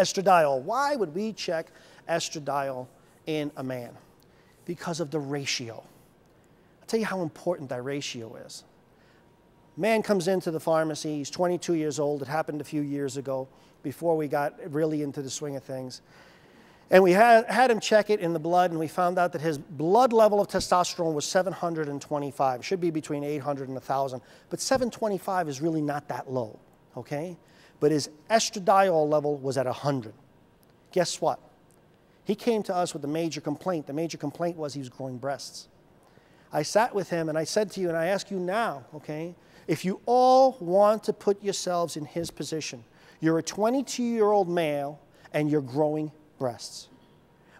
Estradiol. Why would we check estradiol in a man? Because of the ratio. I'll tell you how important that ratio is. Man comes into the pharmacy, he's 22 years old. It happened a few years ago before we got really into the swing of things. And we had, had him check it in the blood, and we found out that his blood level of testosterone was 725. It should be between 800 and 1,000. But 725 is really not that low, okay? But his estradiol level was at 100. Guess what? He came to us with a major complaint. The major complaint was he was growing breasts. I sat with him and I said to you, and I ask you now, okay? If you all want to put yourselves in his position, you're a 22 year old male and you're growing breasts.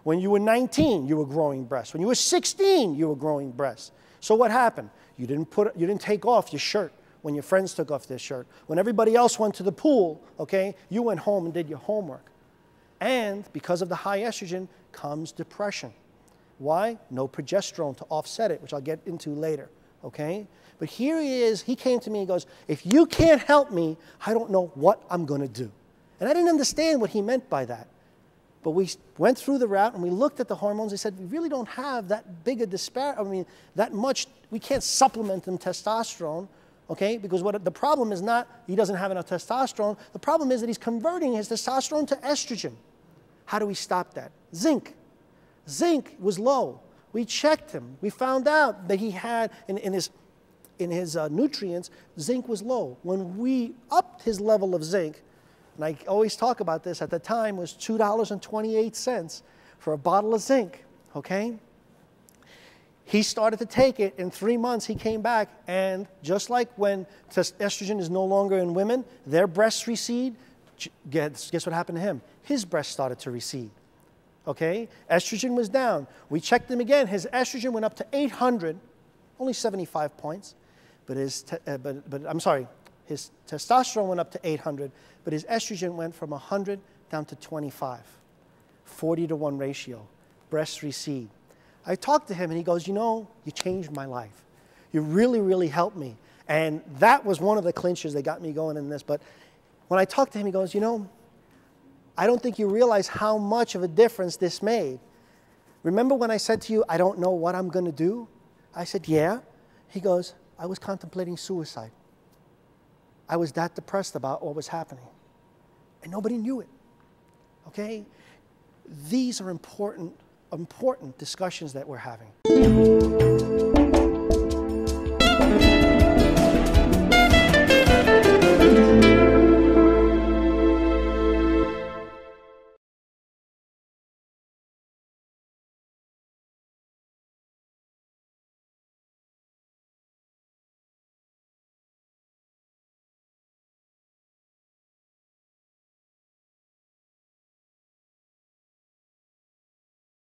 When you were 19, you were growing breasts. When you were 16, you were growing breasts. So what happened? You didn't, put, you didn't take off your shirt when your friends took off their shirt. When everybody else went to the pool, okay, you went home and did your homework. And because of the high estrogen comes depression. Why? No progesterone to offset it, which I'll get into later, okay? But here he is, he came to me and goes, If you can't help me, I don't know what I'm going to do. And I didn't understand what he meant by that. But we went through the route and we looked at the hormones. They said, we really don't have that big a disparity. I mean, that much, we can't supplement them testosterone, okay? Because what the problem is not he doesn't have enough testosterone. The problem is that he's converting his testosterone to estrogen. How do we stop that? Zinc. Zinc was low. We checked him. We found out that he had, in, in his, in his uh, nutrients, zinc was low. When we upped his level of zinc, and I always talk about this, at the time was $2.28 for a bottle of zinc, okay? He started to take it. In three months, he came back, and just like when estrogen is no longer in women, their breasts recede. Guess, guess what happened to him? His breasts started to recede. Okay? Estrogen was down. We checked him again. His estrogen went up to 800, only 75 points. But his, uh, but, but I'm sorry, his testosterone went up to 800, but his estrogen went from 100 down to 25. 40 to 1 ratio. Breasts recede. I talked to him and he goes, You know, you changed my life. You really, really helped me. And that was one of the clinches that got me going in this. But when I talked to him, he goes, You know, I don't think you realize how much of a difference this made. Remember when I said to you, I don't know what I'm going to do? I said, Yeah. He goes, I was contemplating suicide. I was that depressed about what was happening. And nobody knew it. Okay? These are important, important discussions that we're having.